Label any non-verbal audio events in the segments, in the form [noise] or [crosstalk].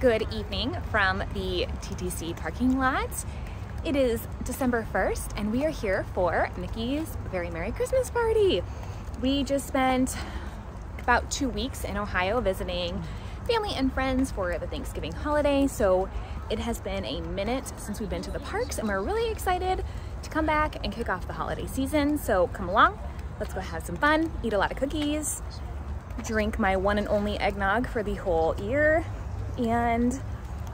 Good evening from the TTC parking lot. It is December 1st and we are here for Mickey's Very Merry Christmas Party. We just spent about two weeks in Ohio visiting family and friends for the Thanksgiving holiday. So it has been a minute since we've been to the parks and we're really excited to come back and kick off the holiday season. So come along, let's go have some fun, eat a lot of cookies, drink my one and only eggnog for the whole year, and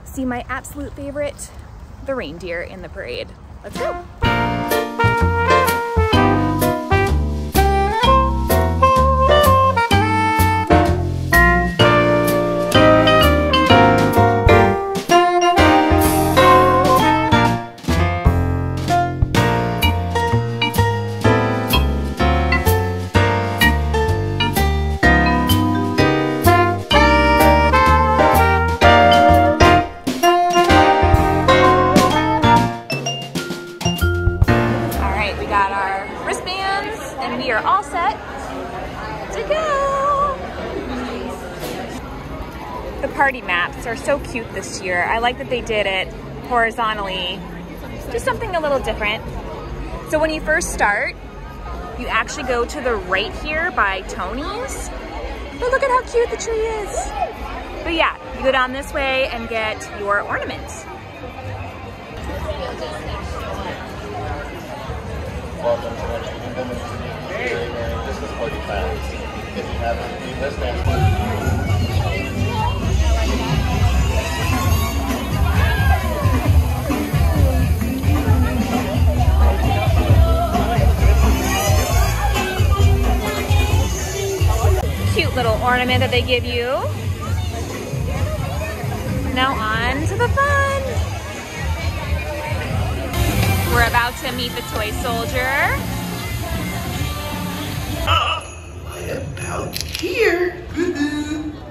see my absolute favorite, the reindeer in the parade. Let's go. Year. I like that they did it horizontally, just something a little different. So when you first start, you actually go to the right here by Tony's. But look at how cute the tree is. But yeah, you go down this way and get your ornaments. Welcome to little ornament that they give you. Now on to the fun. We're about to meet the toy soldier. About here? [laughs]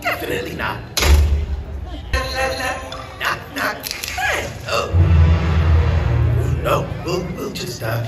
Definitely not. La, la. Knock, knock. Oh. No, we'll, we'll just, uh...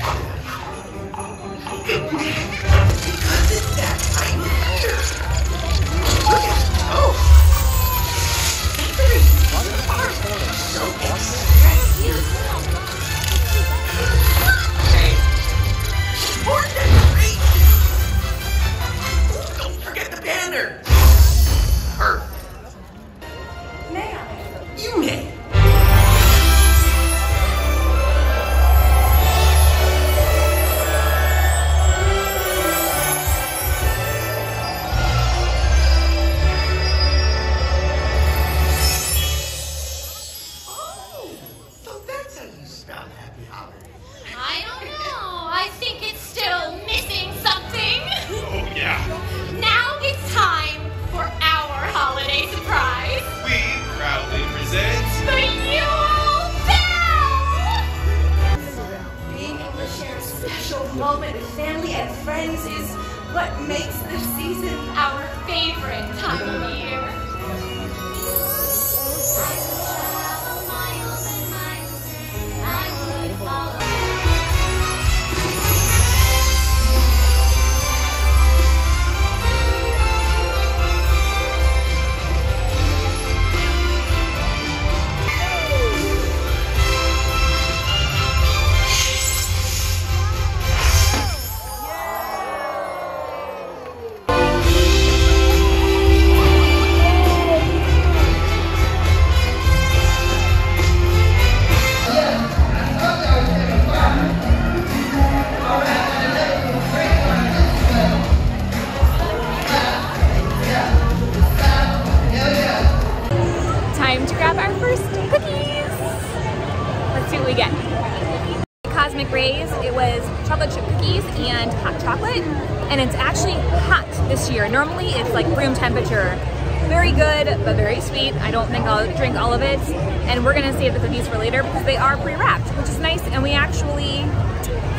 for later because they are pre-wrapped, which is nice. And we actually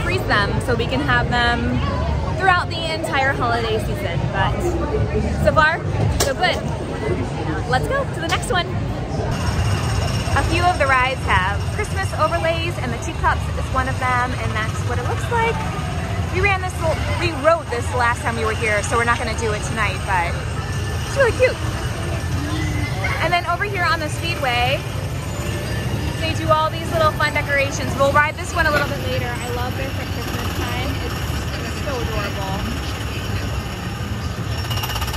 freeze them so we can have them throughout the entire holiday season. But so far, so good. Let's go to the next one. A few of the rides have Christmas overlays and the teacups is one of them and that's what it looks like. We ran this, we wrote this last time we were here so we're not gonna do it tonight but it's really cute. And then over here on the speedway, they do all these little fun decorations. We'll ride this one a little bit later. I love this at Christmas time. It's, so adorable.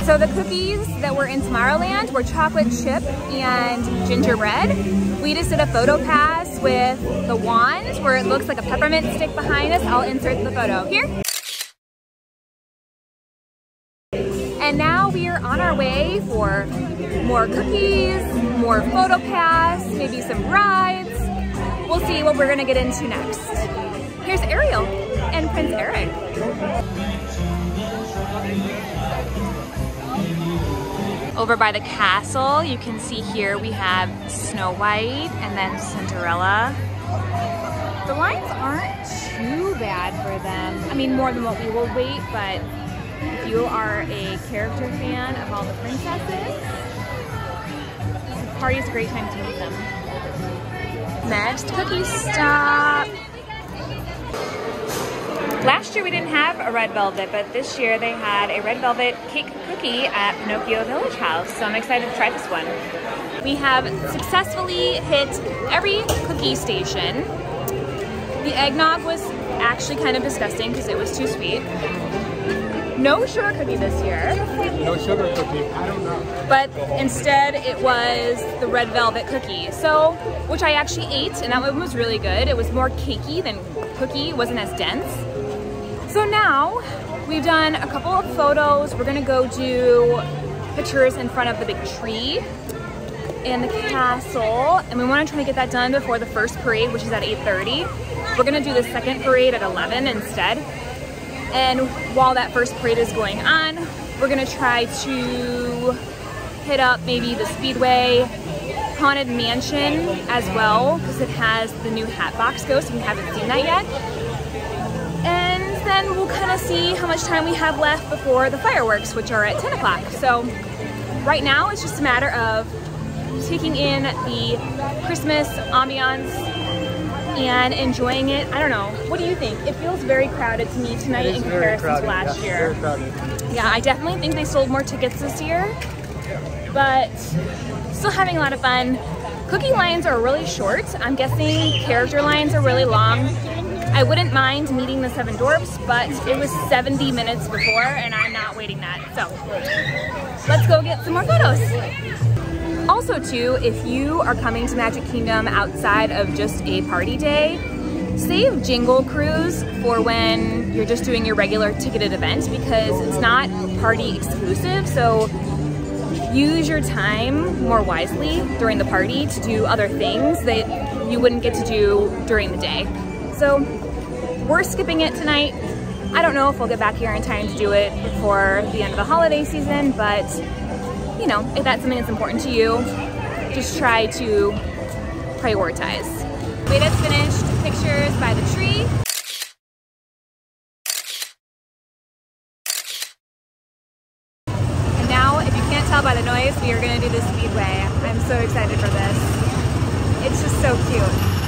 So the cookies that were in Tomorrowland were chocolate chip and gingerbread. We just did a photo pass with the wand where it looks like a peppermint stick behind us. I'll insert the photo here. And now we are on our way for more cookies, more photo pass, maybe some rides. We'll see what we're gonna get into next. Here's Ariel and Prince Eric. Over by the castle, you can see here we have Snow White and then Cinderella. The lines aren't too bad for them. I mean, more than what we will wait, but if you are a character fan of all the princesses, the party is a great time to meet them. Next cookie stop. Last year we didn't have a red velvet, but this year they had a red velvet cake cookie at Pinocchio Village House, so I'm excited to try this one. We have successfully hit every cookie station. The eggnog was actually kind of disgusting because it was too sweet. No sugar cookie this year, No sugar cookie. I don't know. but instead it was the red velvet cookie. So, which I actually ate, and that one was really good. It was more cakey than cookie, it wasn't as dense. So now we've done a couple of photos. We're gonna go do pictures in front of the big tree and the castle. And we wanna try to get that done before the first parade, which is at 8.30. We're gonna do the second parade at 11 instead. And while that first parade is going on, we're gonna try to hit up maybe the Speedway Haunted Mansion as well, because it has the new Hatbox Ghost, you haven't seen that yet. And then we'll kind of see how much time we have left before the fireworks, which are at 10 o'clock. So right now it's just a matter of taking in the Christmas ambiance and enjoying it. I don't know. What do you think? It feels very crowded to me tonight in comparison crowded. to last yeah, year. Yeah, I definitely think they sold more tickets this year, but still having a lot of fun. Cookie lines are really short. I'm guessing character lines are really long. I wouldn't mind meeting the Seven Dwarfs, but it was 70 minutes before and I'm not waiting that. So let's go get some more photos. Also too, if you are coming to Magic Kingdom outside of just a party day, save Jingle Cruise for when you're just doing your regular ticketed event because it's not party exclusive. So use your time more wisely during the party to do other things that you wouldn't get to do during the day. So we're skipping it tonight. I don't know if we'll get back here in time to do it before the end of the holiday season, but you know, if that's something that's important to you, just try to prioritize. We just finished pictures by the tree. And now, if you can't tell by the noise, we are gonna do the speedway. I'm so excited for this. It's just so cute.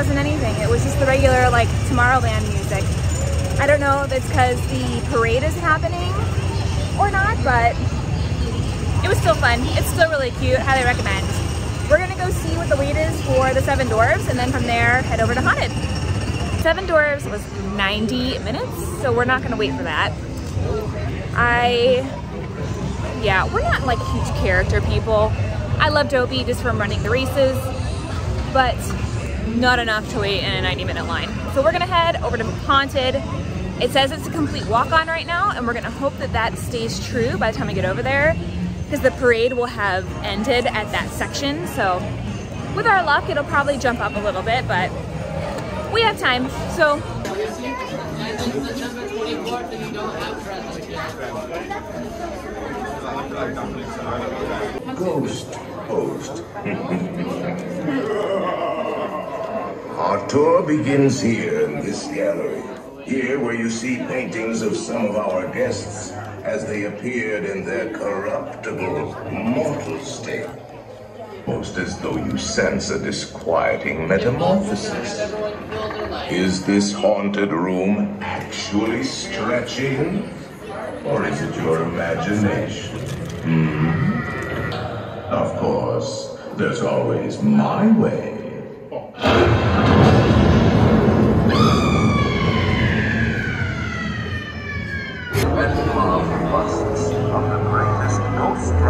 Wasn't anything. It was just the regular like Tomorrowland music. I don't know if it's because the parade is happening or not, but it was still fun. It's still really cute. Highly recommend. We're gonna go see what the wait is for the Seven Dwarves, and then from there head over to Haunted. Seven Dwarves was 90 minutes, so we're not gonna wait for that. I, yeah, we're not like huge character people. I love Dopey just from running the races, but not enough to wait in a 90 minute line. So we're gonna head over to Haunted. It says it's a complete walk-on right now, and we're gonna hope that that stays true by the time we get over there, because the parade will have ended at that section. So with our luck, it'll probably jump up a little bit, but we have time. So Ghost Post. [laughs] Our tour begins here in this gallery. Here where you see paintings of some of our guests as they appeared in their corruptible, mortal state. Most as though you sense a disquieting metamorphosis. Is this haunted room actually stretching? Or is it your imagination? Hmm? Of course, there's always my way.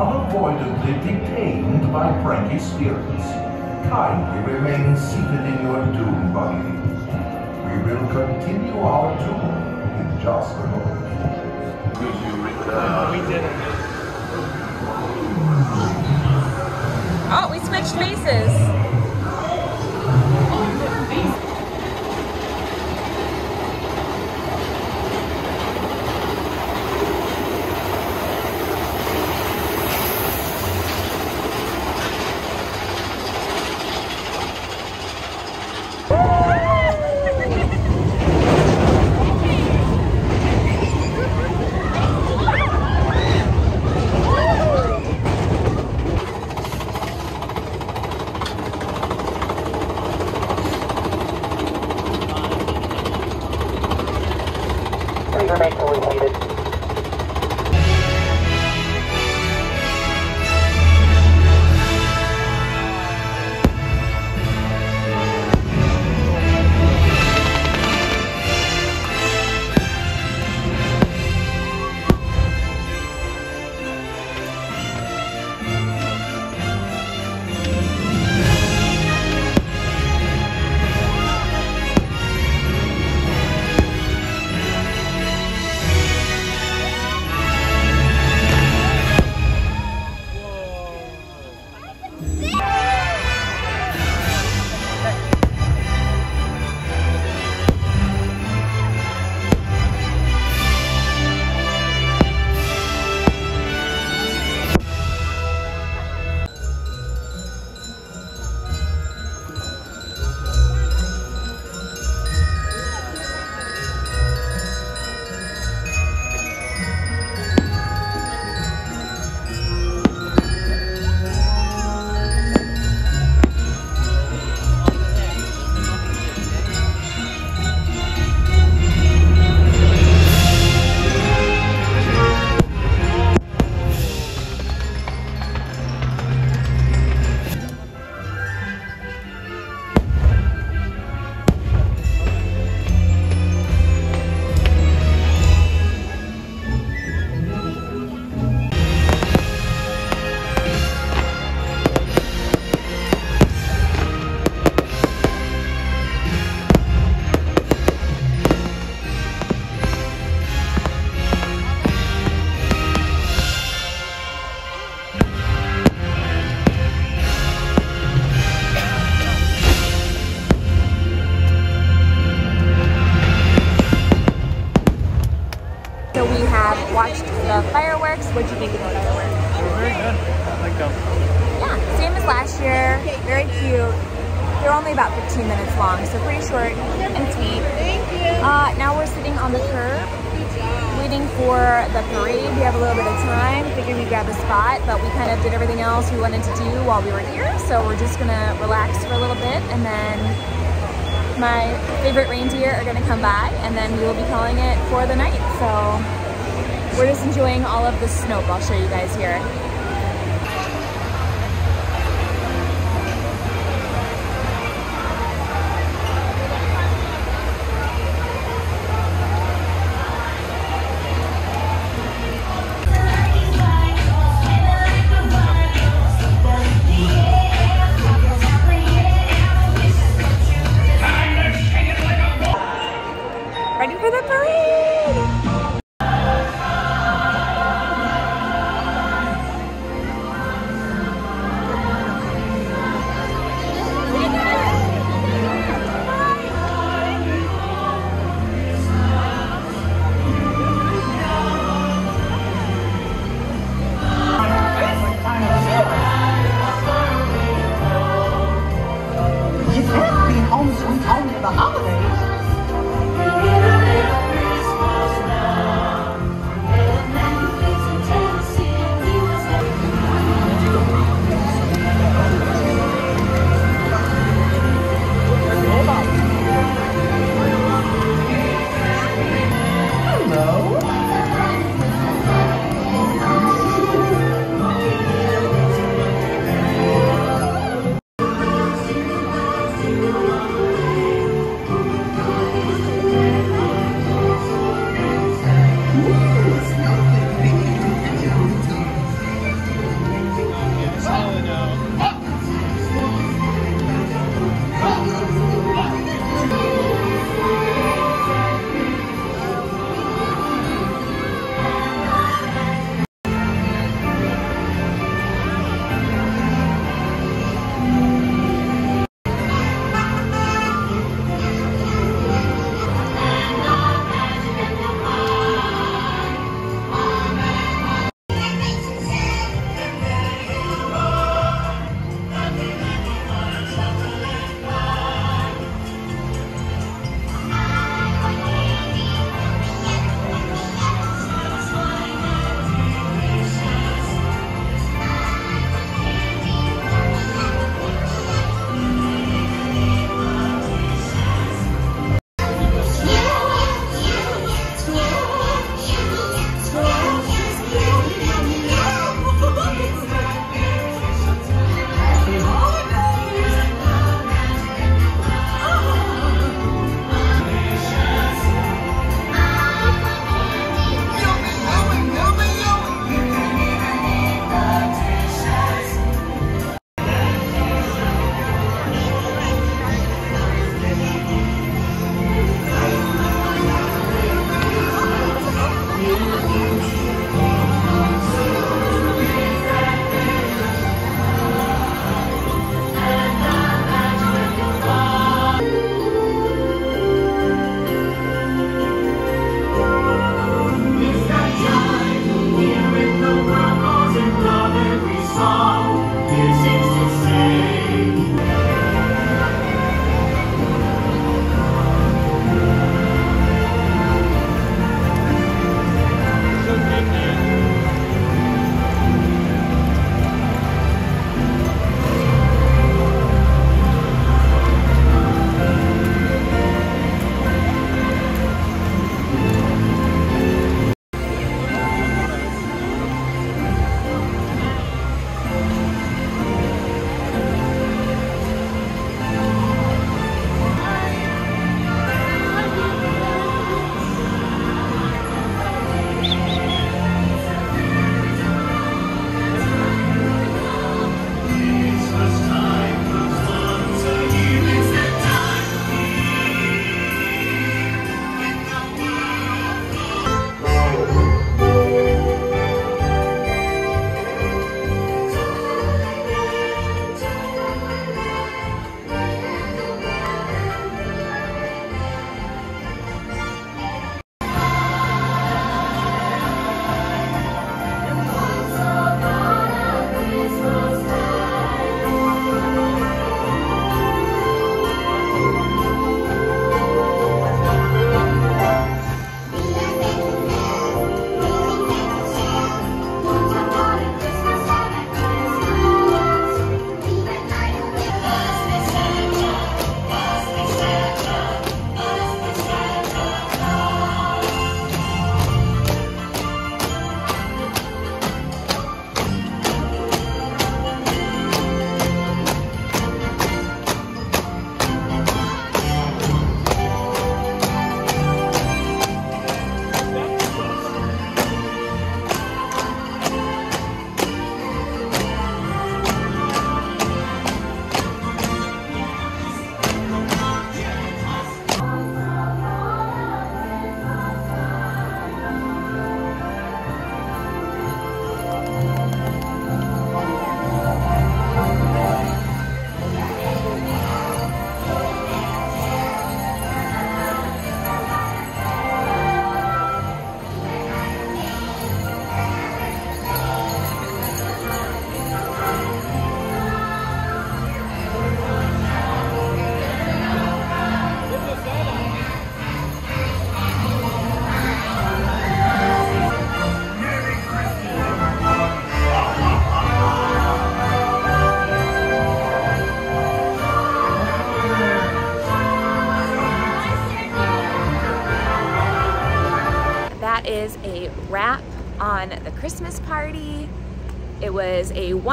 unavoidably detained by pranky spirits. Kindly remain seated in your doom buggy. We will continue our tour in just a moment. We did. Oh, we switched faces. fireworks. What'd you think of the fireworks? Very good. I like them. Yeah, same as last year. Very cute. They're only about 15 minutes long, so pretty short and sweet. Thank you. Uh, now we're sitting on the curb, waiting for the parade. We have a little bit of time. Figured we'd grab a spot, but we kind of did everything else we wanted to do while we were here. So we're just gonna relax for a little bit, and then my favorite reindeer are gonna come by, and then we will be calling it for the night. So we're just enjoying all of the snow. I'll show you guys here.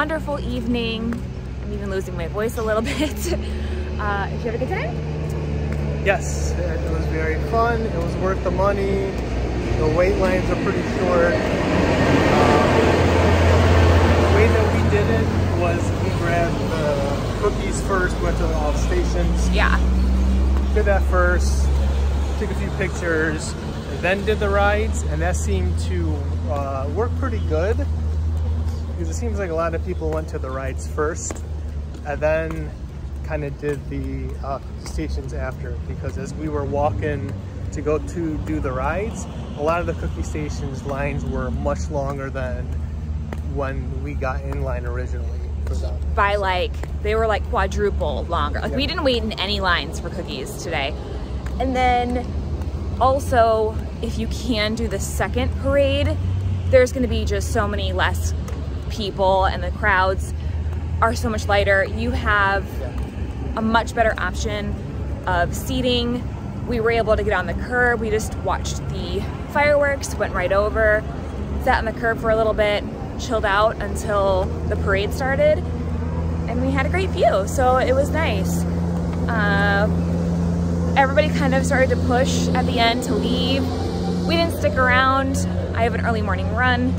Wonderful evening. I'm even losing my voice a little [laughs] bit. Uh, did you have a good time? Yes, it was very fun. It was worth the money. The wait lines are pretty short. Um, the way that we did it was we grabbed the cookies first, went to all the stations, Yeah. did that first, took a few pictures, then did the rides, and that seemed to uh, work pretty good because it seems like a lot of people went to the rides first and then kind of did the uh, stations after because as we were walking to go to do the rides, a lot of the cookie stations lines were much longer than when we got in line originally. By like, they were like quadruple longer. Like we didn't wait in any lines for cookies today. And then also, if you can do the second parade, there's gonna be just so many less people and the crowds are so much lighter. You have a much better option of seating. We were able to get on the curb. We just watched the fireworks, went right over, sat on the curb for a little bit, chilled out until the parade started, and we had a great view. So it was nice. Uh, everybody kind of started to push at the end to leave. We didn't stick around. I have an early morning run.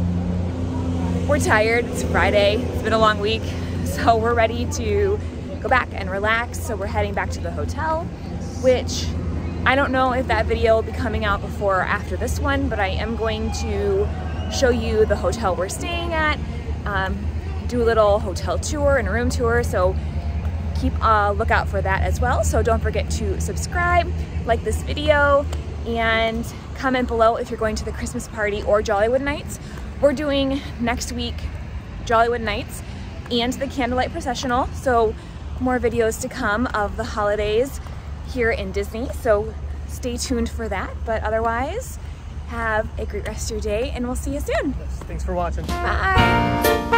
We're tired. It's Friday. It's been a long week. So we're ready to go back and relax. So we're heading back to the hotel, which I don't know if that video will be coming out before or after this one, but I am going to show you the hotel we're staying at, um, do a little hotel tour and room tour. So keep a lookout for that as well. So don't forget to subscribe, like this video, and comment below if you're going to the Christmas party or Jollywood Nights. We're doing next week Jollywood Nights and the Candlelight Processional. So more videos to come of the holidays here in Disney. So stay tuned for that. But otherwise, have a great rest of your day and we'll see you soon. Thanks for watching. Bye.